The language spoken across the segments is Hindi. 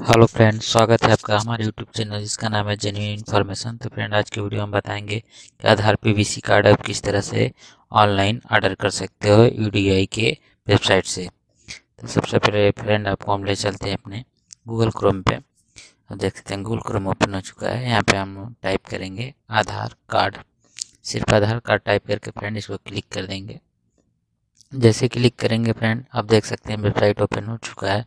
हेलो फ्रेंड स्वागत है आपका हमारे यूट्यूब चैनल जिसका नाम है जेन्यून इन्फॉर्मेशन तो फ्रेंड, आज की वीडियो हम बताएँगे कि आधार पीवीसी कार्ड आप किस तरह से ऑनलाइन ऑर्डर कर सकते हो यूडीआई के वेबसाइट से। तो सबसे पहले फ्रेंड, आपको हम ले चलते हैं अपने गूगल क्रोम पे। अब देख सकते हैं गूगल क्रोम ओपन हो चुका है। यहाँ पर हम टाइप करेंगे आधार कार्ड। सिर्फ़ आधार कार्ड टाइप करके फ्रेंड इसको क्लिक कर देंगे। जैसे क्लिक करेंगे फ्रेंड, आप देख सकते हैं वेबसाइट ओपन हो चुका है।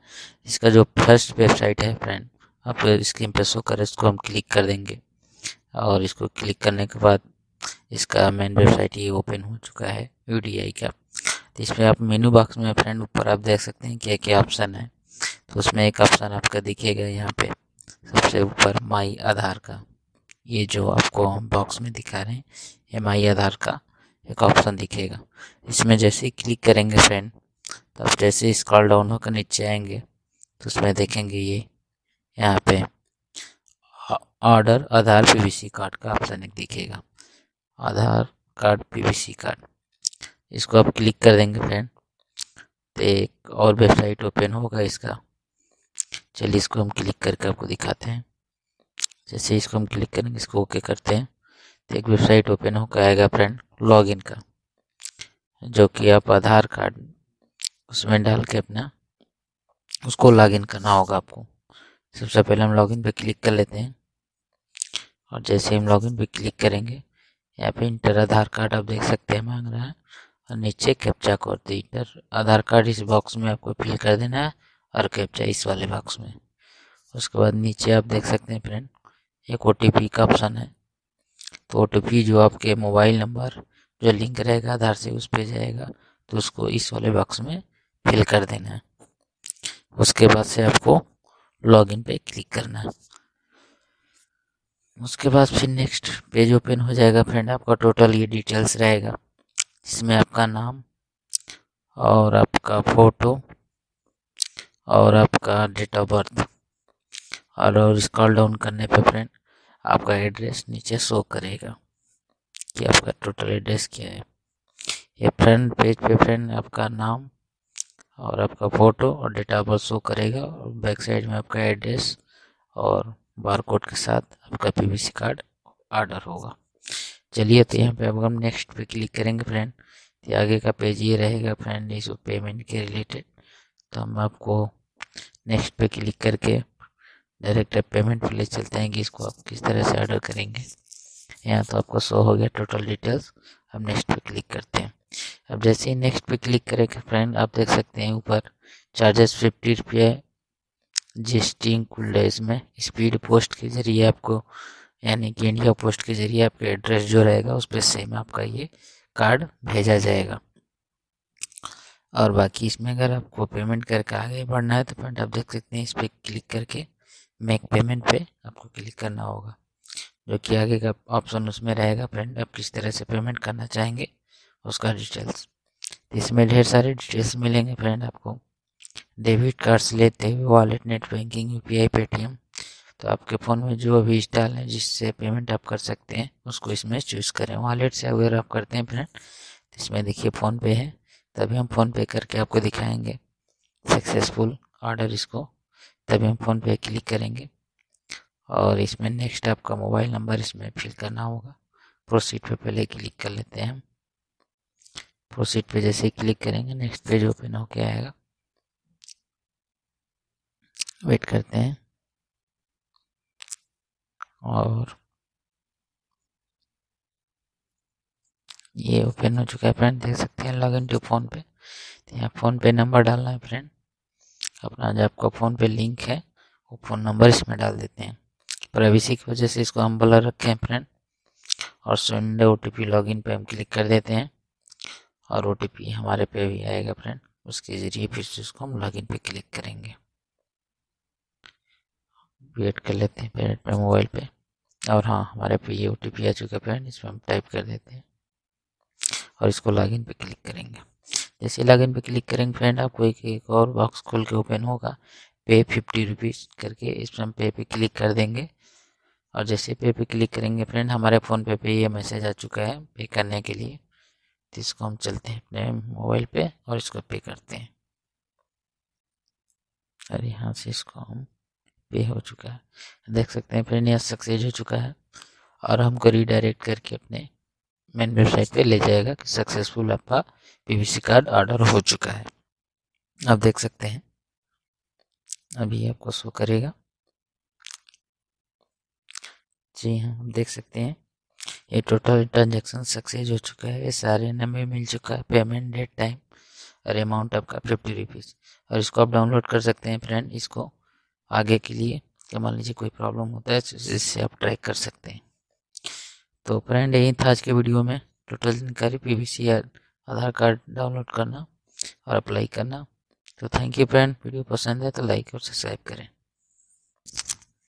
इसका जो फ़र्स्ट वेबसाइट है फ्रेंड, आप स्क्रीन पर शो कर, इसको हम क्लिक कर देंगे। और इसको क्लिक करने के बाद इसका मेन वेबसाइट ये ओपन हो चुका है यू का। तो इसमें आप मेनू बॉक्स में फ्रेंड ऊपर आप देख सकते हैं क्या क्या ऑप्शन है। तो उसमें एक ऑप्शन आपका दिखेगा यहाँ पे, सबसे ऊपर माई आधार का। ये जो आपको हम बॉक्स में दिखा रहे हैं, ये माई आधार का। एक ऑप्शन दिखेगा। इसमें जैसे ही क्लिक करेंगे फ्रेंड तो आप जैसे स्क्रॉल डाउन होकर नीचे आएँगे तो उसमें देखेंगे ये, यहाँ पे ऑर्डर आधार पीवीसी कार्ड का ऑप्शन एक दिखेगा। आधार कार्ड पीवीसी कार्ड इसको आप क्लिक कर देंगे फ्रेंड तो एक और वेबसाइट ओपन होगा इसका। चलिए इसको हम क्लिक करके आपको दिखाते हैं। जैसे इसको हम क्लिक करेंगे, इसको ओके करते हैं। तो एक वेबसाइट ओपन होकर आएगा फ्रेंड, लॉगिन का जो कि आप आधार कार्ड उसमें डाल के अपना उसको लॉगिन करना होगा आपको। सबसे पहले हम लॉगिन पे क्लिक कर लेते हैं। और जैसे हम लॉगिन पे क्लिक करेंगे, यहाँ पे इंटर आधार कार्ड आप देख सकते हैं, मांग रहा है। और नीचे कैप्चा कोड तो इंटर आधार कार्ड इस बॉक्स में आपको फिल कर देना है, और कैप्चा इस वाले बॉक्स में। उसके बाद नीचे आप देख सकते हैं, फ्रेंड, एक ओटीपी का ऑप्शन है। तो ओ जो आपके मोबाइल नंबर, जो लिंक रहेगा, आधार से उस पर जाएगा तो उसको इस वाले बॉक्स में फिल कर देना है। उसके बाद से आपको लॉगिन पे क्लिक करना है। उसके बाद फिर नेक्स्ट पेज ओपन हो जाएगा फ्रेंड, आपका टोटल ये डिटेल्स रहेगा इसमें आपका नाम और आपका फ़ोटो और आपका डेट ऑफ़ बर्थ और स्क्रॉल डाउन करने पे फ्रेंड आपका एड्रेस नीचे शो करेगा कि आपका टोटल एड्रेस क्या है। ये फ्रंट पेज पे फ्रेंड आपका नाम और आपका फ़ोटो और डेट ऑफ़ बर्थ शो करेगा और बैक साइड में आपका एड्रेस और बारकोड के साथ आपका पीवीसी कार्ड ऑर्डर होगा। चलिए तो यहाँ पे अब हम नेक्स्ट पे क्लिक करेंगे फ्रेंड। तो आगे का पेज ये रहेगा फ्रेंड, इस पेमेंट के रिलेटेड। तो हम आपको नेक्स्ट पे क्लिक करके डायरेक्ट पेमेंट पे ले चलते हैं कि इसको आप किस तरह से ऑर्डर करेंगे। यहाँ तो आपको शो हो गया टोटल डिटेल्स अब नेक्स्ट पे क्लिक करते हैं। अब जैसे ही नेक्स्ट पे क्लिक करेंगे फ्रेंड आप देख सकते हैं ऊपर चार्जेस फिफ्टी रुपये जी एस टी इंक्लूड इसमें स्पीड पोस्ट के ज़रिए आपको, यानी कि इंडिया पोस्ट के ज़रिए आपके एड्रेस जो रहेगा, उस पर सेम आपका ये कार्ड भेजा जाएगा। और बाकी इसमें अगर आपको पेमेंट करके आगे बढ़ना है तो फ्रेंड आप देख सकते हैं इस पर क्लिक करके मेक पेमेंट पे आपको क्लिक करना होगा, जो कि आगे का ऑप्शन उसमें रहेगा फ्रेंड आप किस तरह से पेमेंट करना चाहेंगे, उसका डिटेल्स इसमें ढेर सारे डिटेल्स मिलेंगे फ्रेंड आपको। डेबिट कार्ड्स लेते हुए wallet net banking U P Paytm तो आपके फ़ोन में जो भी इंस्टॉल है, जिससे पेमेंट आप कर सकते हैं, उसको इसमें चूज़ करें। वॉलेट से अगर आप करते हैं फ्रेंड तो इसमें देखिए फ़ोनपे है, तभी हम फ़ोन पे करके आपको दिखाएँगे। सक्सेसफुल ऑर्डर इसको तभी हम फ़ोन पे क्लिक करेंगे। और इसमें नेक्स्ट आपका मोबाइल नंबर इसमें फिल करना होगा। प्रोसीड पे पहले क्लिक कर लेते हैं हम। प्रोसीड पे जैसे क्लिक करेंगे नेक्स्ट पेज ओपन होके आएगा। वेट करते हैं। और ये ओपन हो चुका है फ्रेंड देख सकते हैं लॉगिन टू फ़ोन पे। तो यहाँ फ़ोन पे नंबर डालना है फ्रेंड अपना जो आपका फ़ोन पे लिंक है, वो फ़ोन नंबर इसमें डाल देते हैं। प्राइवेसी की वजह से इसको हम ब्लर रखे हैं फ्रेंड और send O T P login पे हम क्लिक कर देते हैं। और ओ टी पी हमारे पे भी आएगा फ्रेंड उसके ज़रिए फिर से उसको हम लॉगिन पे क्लिक करेंगे। वेट कर लेते हैं फ्रेंड पे मोबाइल पे। और हाँ हमारे पे ये ओ टी पी आ चुका है फ्रेंड इसमें हम टाइप कर देते हैं। और इसको लॉगिन पे क्लिक करेंगे। जैसे लॉगिन पे क्लिक करेंगे फ्रेंड, आपको एक एक और बॉक्स खोल के ओपन होगा। पे फिफ्टी रुपीज़ करके इसमें हम पे पे क्लिक कर देंगे। और जैसे पे पे क्लिक करेंगे फ्रेंड, हमारे फ़ोन पे पे ये मैसेज आ चुका है पे करने के लिए। तो इसको हम चलते हैं अपने मोबाइल पे और इसको पे करते हैं। और यहाँ से इसको हम पे हो चुका है। देख सकते हैं फ्रेंड, यहाँ सक्सेस हो चुका है। और हमको रिडायरेक्ट करके अपने मेन वेबसाइट पे ले जाएगा कि सक्सेसफुल आपका पीवीसी कार्ड ऑर्डर हो चुका है। आप देख सकते हैं। अभी आपको शो करेगा। जी हाँ आप देख सकते हैं। ये टोटल ट्रांजेक्शन सक्सेस हो चुका है। ये सारे नंबर मिल चुका है। पेमेंट डेट टाइम और अमाउंट आपका फिफ्टी रुपीज़ और इसको आप डाउनलोड कर सकते हैं फ्रेंड इसको आगे के लिए मान लीजिए कोई प्रॉब्लम होता है तो इससे आप ट्रैक कर सकते हैं। तो फ्रेंड, यही था आज के वीडियो में। टोटल जानकारी P V C Aadhaar card download करना और अप्लाई करना। तो थैंक यू फ्रेंड वीडियो पसंद है तो लाइक और सब्सक्राइब करें।